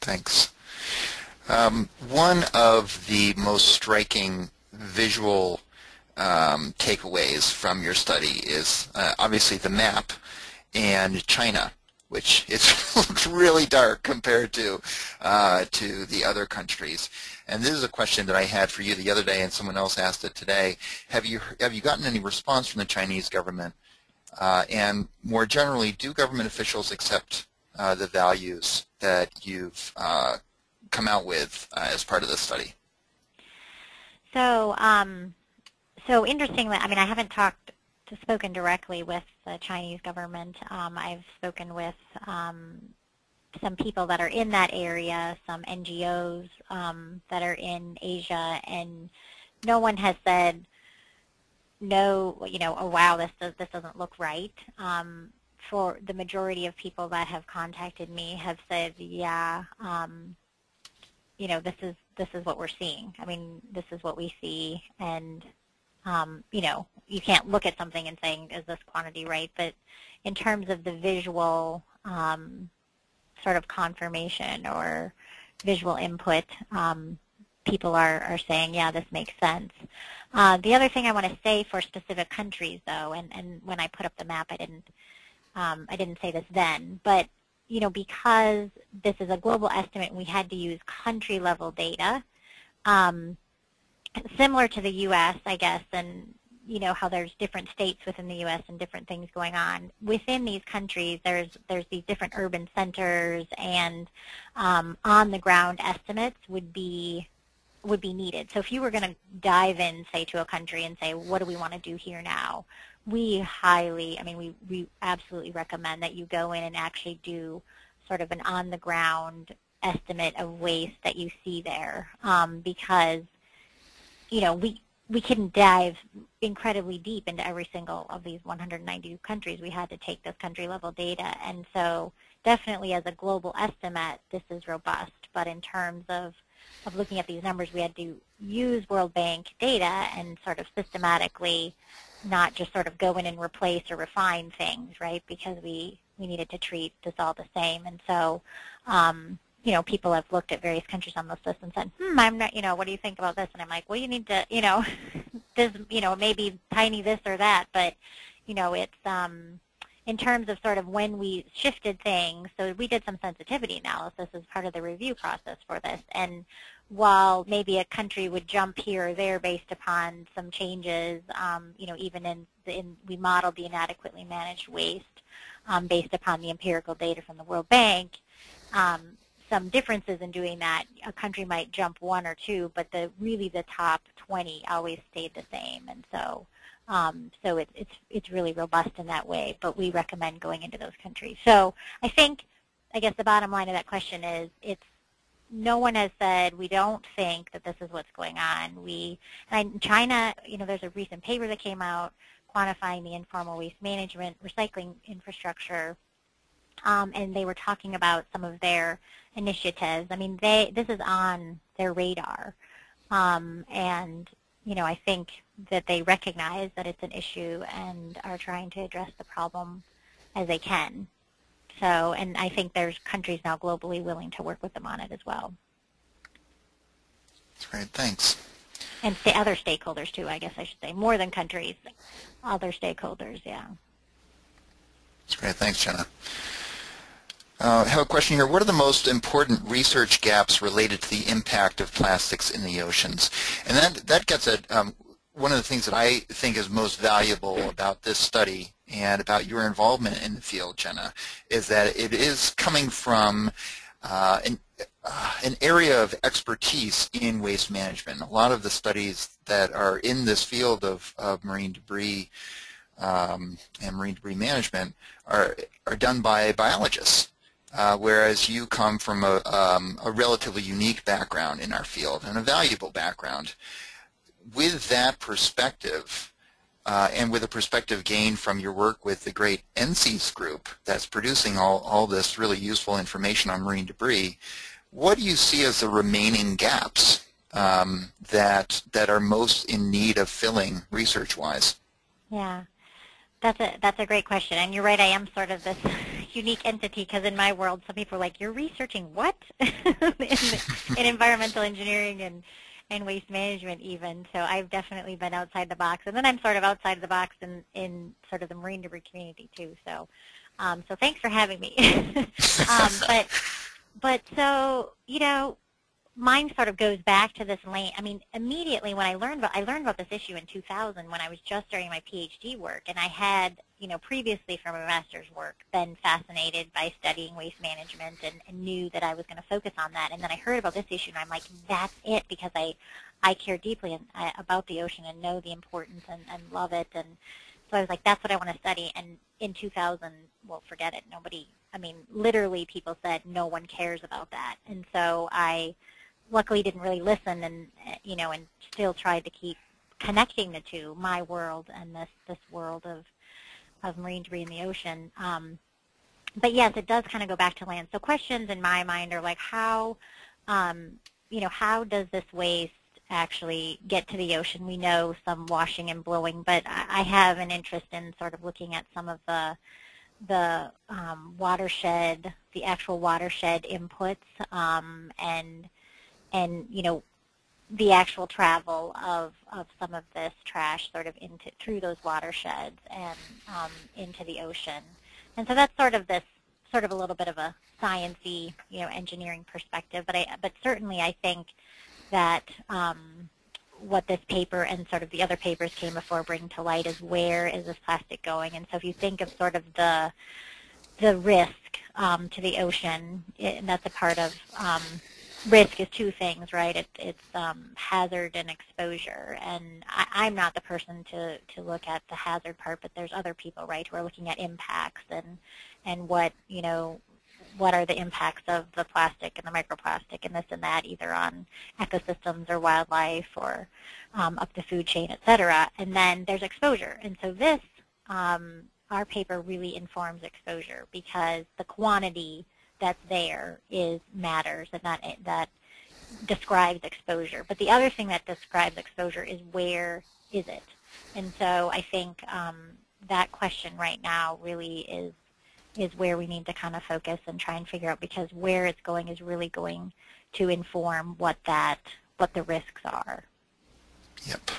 [SPEAKER 2] thanks. Um, one of the most striking visual um, takeaways from your study is uh, obviously the map and China which it's looks really dark compared to uh, to the other countries. And this is a question that I had for you the other day, and someone else asked it today. Have you have you gotten any response from the Chinese government? Uh, and more generally, do government officials accept uh, the values that you've uh, come out with uh, as part of the study?
[SPEAKER 3] So, um, so interestingly, I mean, I haven't talked to spoken directly with the Chinese government. Um, I've spoken with um, some people that are in that area, some NGOs um, that are in Asia, and no one has said, no, you know, oh wow, this does, this doesn't look right. Um, for the majority of people that have contacted me have said, yeah, um, you know, this is this is what we're seeing. I mean, this is what we see, and um, you know, you can't look at something and saying, is this quantity right? But in terms of the visual um, sort of confirmation or visual input, um, people are, are saying, yeah, this makes sense. Uh, the other thing I want to say for specific countries, though, and, and when I put up the map, I didn't, um, I didn't say this then, but you know, because this is a global estimate, we had to use country-level data. Um, similar to the U.S., I guess, and you know how there's different states within the U.S. and different things going on. Within these countries, there's there's these different urban centers, and um, on-the-ground estimates would be would be needed. So if you were going to dive in, say, to a country and say, what do we want to do here now? We highly, I mean, we, we absolutely recommend that you go in and actually do sort of an on-the-ground estimate of waste that you see there um, because you know, we we couldn't dive incredibly deep into every single of these 190 countries. We had to take this country level data, and so definitely as a global estimate, this is robust. But in terms of, of looking at these numbers, we had to use World Bank data and sort of systematically not just sort of go in and replace or refine things, right? Because we, we needed to treat this all the same. And so, um, you know, people have looked at various countries on this list and said, hmm, I'm not, you know, what do you think about this? And I'm like, well, you need to, you know, this, you know, maybe tiny this or that, but, you know, it's, um, in terms of sort of when we shifted things, so we did some sensitivity analysis as part of the review process for this. And while maybe a country would jump here or there based upon some changes, um, you know, even in, the, in, we modeled the inadequately managed waste um, based upon the empirical data from the World Bank, um, some differences in doing that. A country might jump one or two, but the really the top 20 always stayed the same. And so um, so it, it's it's really robust in that way, but we recommend going into those countries. So I think, I guess the bottom line of that question is it's no one has said we don't think that this is what's going on. We and China, you know, there's a recent paper that came out quantifying the informal waste management recycling infrastructure, um, and they were talking about some of their initiatives. I mean, they this is on their radar, um, and you know, I think that they recognize that it's an issue and are trying to address the problem as they can. So, and I think there's countries now globally willing to work with them on it as well.
[SPEAKER 2] That's great. Thanks.
[SPEAKER 3] And other stakeholders too, I guess I should say, more than countries, other stakeholders, yeah.
[SPEAKER 2] That's great. Thanks, Jenna. Uh, I have a question here. What are the most important research gaps related to the impact of plastics in the oceans? And that, that gets at um, one of the things that I think is most valuable about this study and about your involvement in the field, Jenna, is that it is coming from uh, an, uh, an area of expertise in waste management. A lot of the studies that are in this field of, of marine debris um, and marine debris management are, are done by biologists. Uh, whereas you come from a, um, a relatively unique background in our field and a valuable background with that perspective, uh, and with a perspective gained from your work with the great NCEAS group that's producing all, all this really useful information on marine debris, what do you see as the remaining gaps um, that, that are most in need of filling research-wise?
[SPEAKER 3] Yeah, that's a, that's a great question. And you're right, I am sort of this unique entity because in my world, some people are like, you're researching what? in, in environmental engineering and and waste management even. So I've definitely been outside the box. And then I'm sort of outside of the box in, in sort of the marine debris community too. So um, so thanks for having me. um, but but so, you know, mine sort of goes back to this lane. I mean, immediately when I learned about I learned about this issue in 2000 when I was just starting my PhD work, and I had, you know, previously from my master's work, been fascinated by studying waste management and, and knew that I was going to focus on that. And then I heard about this issue, and I'm like, that's it, because I I care deeply about the ocean and know the importance and, and love it. And so I was like, that's what I want to study. And in 2000, well, forget it. Nobody. I mean, literally, people said no one cares about that. And so I luckily didn't really listen and uh, you know and still tried to keep connecting the two, my world and this this world of of marine debris in the ocean. Um, but yes, it does kind of go back to land. So questions in my mind are like how um, you know how does this waste actually get to the ocean? We know some washing and blowing, but I have an interest in sort of looking at some of the the um, watershed, the actual watershed inputs, um, and and you know the actual travel of, of some of this trash sort of into through those watersheds and um, into the ocean. And so that's sort of this sort of a little bit of a sciency, you know, engineering perspective. But I but certainly I think that um, what this paper and sort of the other papers came before bring to light is where is this plastic going? And so if you think of sort of the the risk um, to the ocean, it, that's a part of um, risk is two things, right? It, it's um, hazard and exposure. And I, am not the person to, to look at the hazard part, but there's other people, right, who are looking at impacts and, and what, you know, what are the impacts of the plastic and the microplastic and this and that, either on ecosystems or wildlife or um, up the food chain, et cetera. And then there's exposure. And so this, um, our paper really informs exposure because the quantity that's there is matters and that that describes exposure. But the other thing that describes exposure is where is it? And so I think um, that question right now really is is where we need to kind of focus and try and figure out because where it's going is really going to inform what that what the risks are.
[SPEAKER 2] Yep.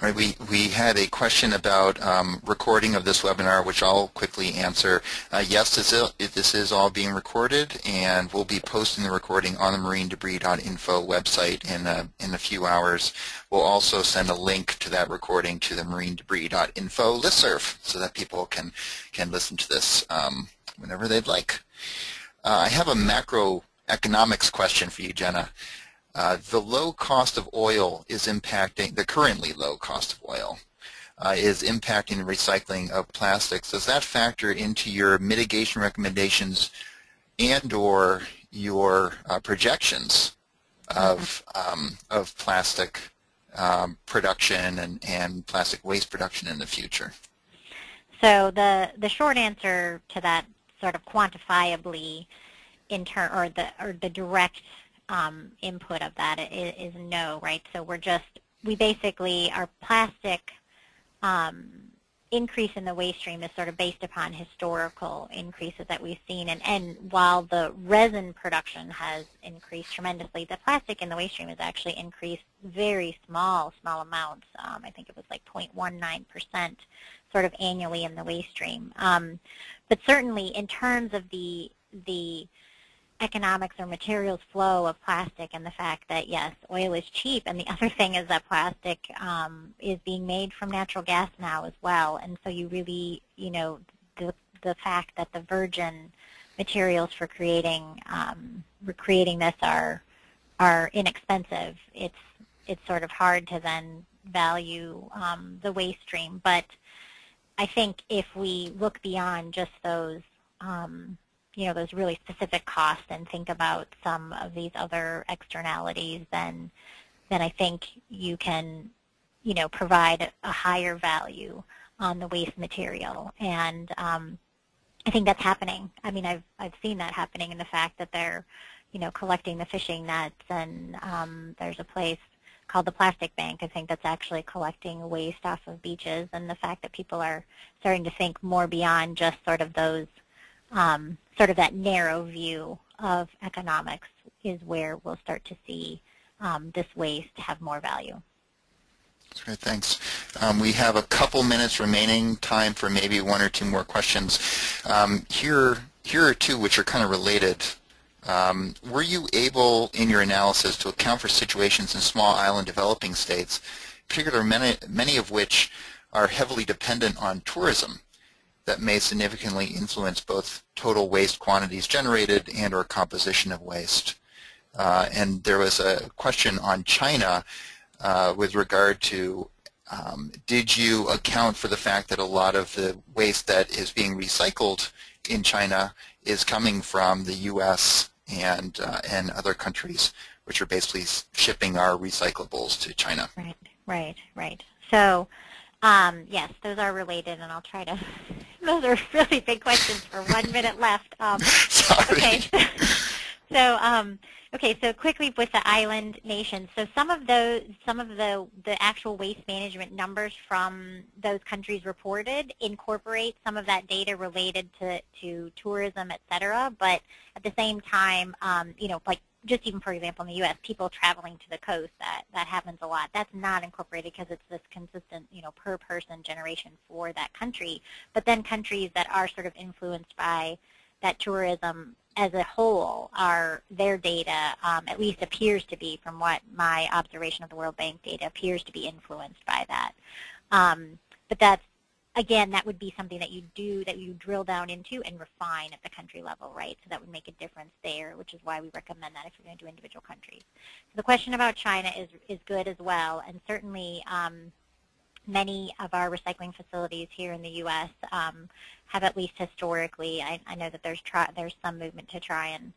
[SPEAKER 2] We, we had a question about um, recording of this webinar, which I'll quickly answer. Uh, yes, this is, this is all being recorded, and we'll be posting the recording on the marinedebris.info website in a, in a few hours. We'll also send a link to that recording to the marinedebris.info listserv so that people can, can listen to this um, whenever they'd like. Uh, I have a macroeconomics question for you, Jenna. Uh, the low cost of oil is impacting, the currently low cost of oil uh, is impacting the recycling of plastics. Does that factor into your mitigation recommendations and or your uh, projections of, um, of plastic um, production and, and plastic waste production in the future?
[SPEAKER 3] So the, the short answer to that sort of quantifiably in turn, or the, or the direct um, input of that is, is, no, right? So we're just, we basically, our plastic um, increase in the waste stream is sort of based upon historical increases that we've seen. And, and while the resin production has increased tremendously, the plastic in the waste stream has actually increased very small, small amounts. Um, I think it was like 0.19% sort of annually in the waste stream. Um, but certainly in terms of the, the economics or materials flow of plastic and the fact that, yes, oil is cheap. And the other thing is that plastic um, is being made from natural gas now as well. And so you really, you know, the, the fact that the virgin materials for creating um, this are are inexpensive. It's it's sort of hard to then value um, the waste stream. But I think if we look beyond just those um, you know, those really specific costs and think about some of these other externalities, then, then I think you can, you know, provide a higher value on the waste material. And um, I think that's happening. I mean, I've, I've seen that happening in the fact that they're, you know, collecting the fishing nets and um, there's a place called the Plastic Bank, I think that's actually collecting waste off of beaches and the fact that people are starting to think more beyond just sort of those um, sort of that narrow view of economics is where we'll start to see um, this waste have more value.
[SPEAKER 2] Great, thanks. Um, we have a couple minutes remaining time for maybe one or two more questions. Um, here, here are two which are kind of related. Um, were you able in your analysis to account for situations in small island developing states, particularly many, many of which are heavily dependent on tourism that may significantly influence both total waste quantities generated and or composition of waste. Uh, and there was a question on China uh, with regard to um, did you account for the fact that a lot of the waste that is being recycled in China is coming from the U.S. and uh, and other countries, which are basically shipping our recyclables to China.
[SPEAKER 3] Right, right, right. So um, yes, those are related, and I'll try to. Those are really big questions for one minute left.
[SPEAKER 2] Um, Sorry.
[SPEAKER 3] Okay. so, um, okay. So quickly with the island nations. So some of those, some of the the actual waste management numbers from those countries reported incorporate some of that data related to to tourism, et cetera. But at the same time, um, you know, like just even for example in the U.S., people traveling to the coast, that, that happens a lot. That's not incorporated because it's this consistent, you know, per person generation for that country. But then countries that are sort of influenced by that tourism as a whole are their data um, at least appears to be from what my observation of the World Bank data appears to be influenced by that. Um, but that's again, that would be something that you do, that you drill down into and refine at the country level, right? So that would make a difference there, which is why we recommend that if you're going to do individual countries. So the question about China is, is good as well, and certainly um, many of our recycling facilities here in the U.S. Um, have at least historically, I, I know that there's, try, there's some movement to try and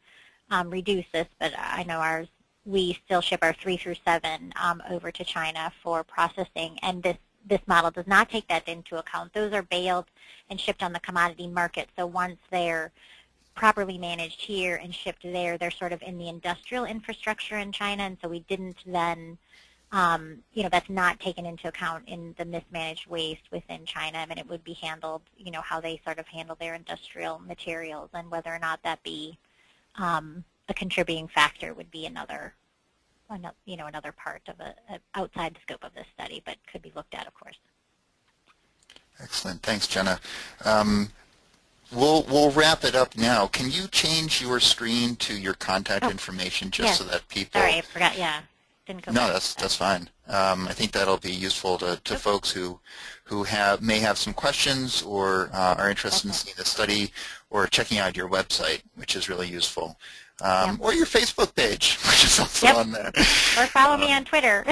[SPEAKER 3] um, reduce this, but I know ours we still ship our three through seven um, over to China for processing, and this this model does not take that into account. Those are baled and shipped on the commodity market. So once they're properly managed here and shipped there, they're sort of in the industrial infrastructure in China, and so we didn't then, um, you know, that's not taken into account in the mismanaged waste within China. I mean, it would be handled, you know, how they sort of handle their industrial materials, and whether or not that be um, a contributing factor would be another, another, you know, another part of a, a outside the scope of this study, but could be looked at, of course.
[SPEAKER 2] Excellent. Thanks, Jenna. Um, we'll we'll wrap it up now. Can you change your screen to your contact
[SPEAKER 3] Oh,
[SPEAKER 2] information just
[SPEAKER 3] yes.
[SPEAKER 2] so that people?
[SPEAKER 3] Sorry, I forgot. Yeah, didn't go.
[SPEAKER 2] No, that's
[SPEAKER 3] that.
[SPEAKER 2] that's fine. Um, I think that'll be useful to, to
[SPEAKER 3] Yep.
[SPEAKER 2] folks who who have may have some questions or uh, are interested in seeing the study or checking out your website, which is really useful, um,
[SPEAKER 3] Yep.
[SPEAKER 2] or your Facebook page, which is also
[SPEAKER 3] Yep.
[SPEAKER 2] on there.
[SPEAKER 3] Or follow me on Twitter.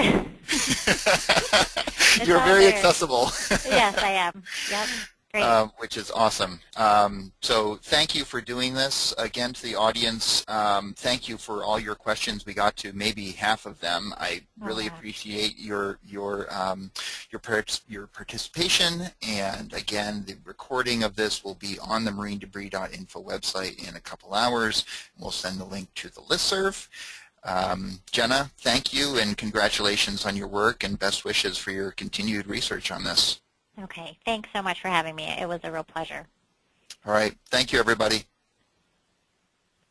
[SPEAKER 2] You're very
[SPEAKER 3] there.
[SPEAKER 2] accessible.
[SPEAKER 3] yes, I am. Yep,
[SPEAKER 2] um, which is awesome. Um, so thank you for doing this. Again, to the audience, um, thank you for all your questions. We got to maybe half of them. I really
[SPEAKER 3] wow.
[SPEAKER 2] appreciate your your um, your your participation. And again, the recording of this will be on the marinedebris.info website in a couple hours. We'll send the link to the listserv. Um, Jenna, thank you and congratulations on your work and best wishes for your continued research on this.
[SPEAKER 3] Okay, thanks so much for having me. It was a real pleasure.
[SPEAKER 2] All right. Thank you, everybody.